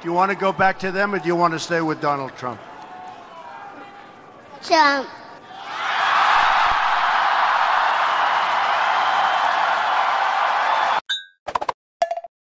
Do you want to go back to them or do you want to stay with Donald Trump? Trump.